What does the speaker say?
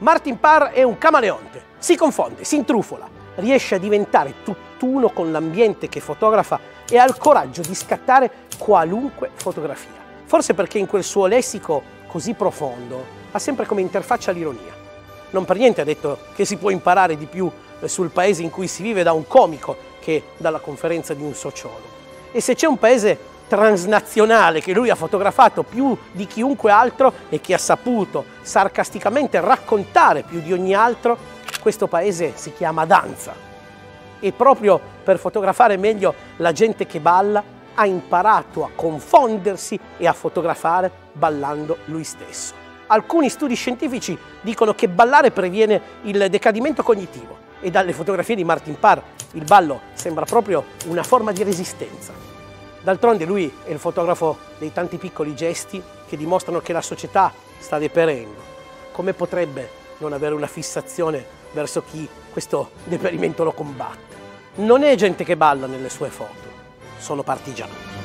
Martin Parr è un camaleonte, si confonde, si intrufola, riesce a diventare tutt'uno con l'ambiente che fotografa e ha il coraggio di scattare qualunque fotografia. Forse perché in quel suo lessico così profondo ha sempre come interfaccia l'ironia. Non per niente ha detto che si può imparare di più sul paese in cui si vive da un comico che dalla conferenza di un sociologo. E se c'è un paese transnazionale che lui ha fotografato più di chiunque altro e che ha saputo sarcasticamente raccontare più di ogni altro, questo paese si chiama danza. E proprio per fotografare meglio la gente che balla ha imparato a confondersi e a fotografare ballando lui stesso. Alcuni studi scientifici dicono che ballare previene il decadimento cognitivo e dalle fotografie di Martin Parr il ballo sembra proprio una forma di resistenza. D'altronde lui è il fotografo dei tanti piccoli gesti che dimostrano che la società sta deperendo. Come potrebbe non avere una fissazione verso chi questo deperimento lo combatte? Non è gente che balla nelle sue foto, sono partigiani.